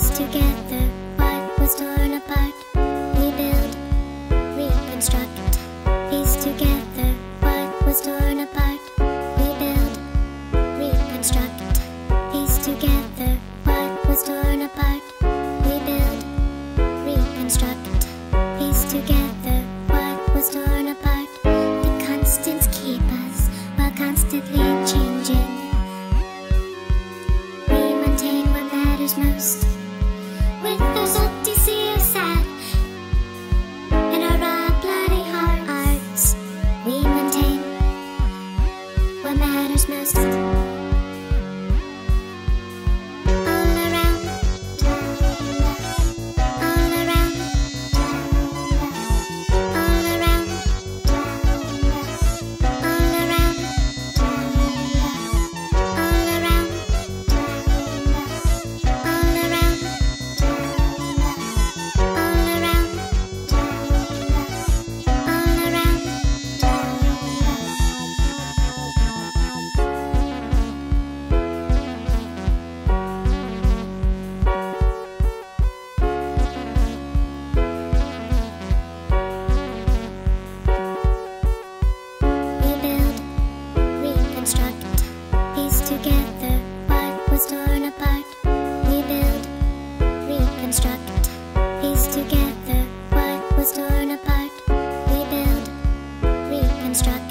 piece together what was torn apart. Rebuild, reconstruct, piece together what was torn apart. Rebuild, reconstruct, piece together what was torn apart. Rebuild, reconstruct, piece together what was torn apart. The constants keep us while constantly. Christmas. torn apart. Rebuild, reconstruct, piece together what was torn apart. We build, reconstruct.